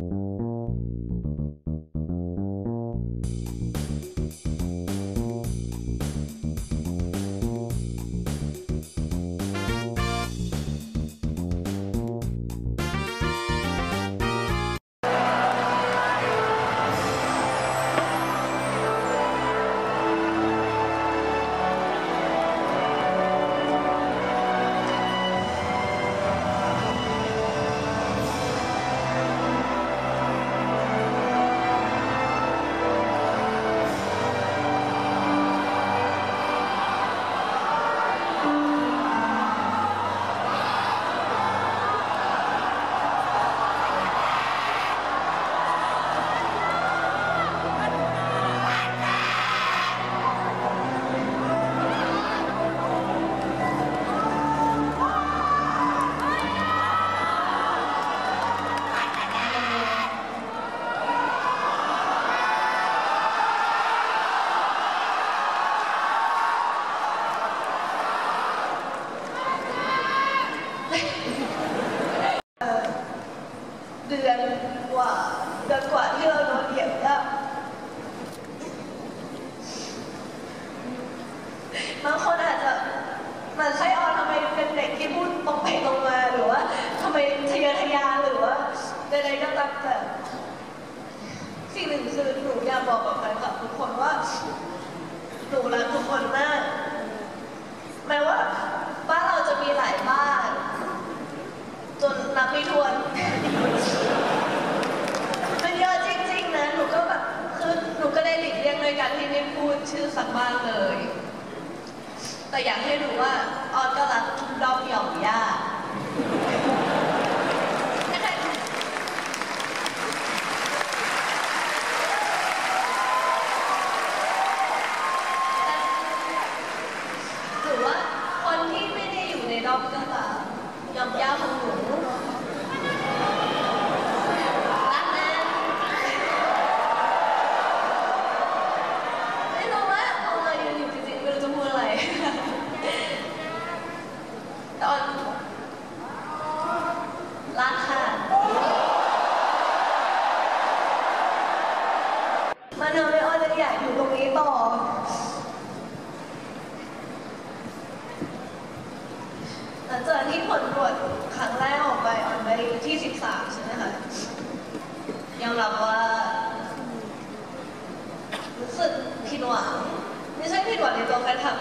you เดือนกว่าเดือนกว่าที่เราโดนเหยียบย่ำบางคนอาจจะเหมันใช่ออนทำไมเป็นเด็กที่พูดตรงไปตรงมาหรือว่าทำไมทะเยอทะยานหรือว่าใดๆก็ตามแต่สิ่งหนึ่งคือหนูอยากบอกกับแฟนคลับทุกคนว่าหนูรักทุกคนมาก สักมากเลย แต่อยากให้รู้ว่าออนก็รักรอบหย่ยวย่าหรือว่าคนที่ไม่ได้อยู่ในรอบก็ตามยอมย่าของหนู 在他们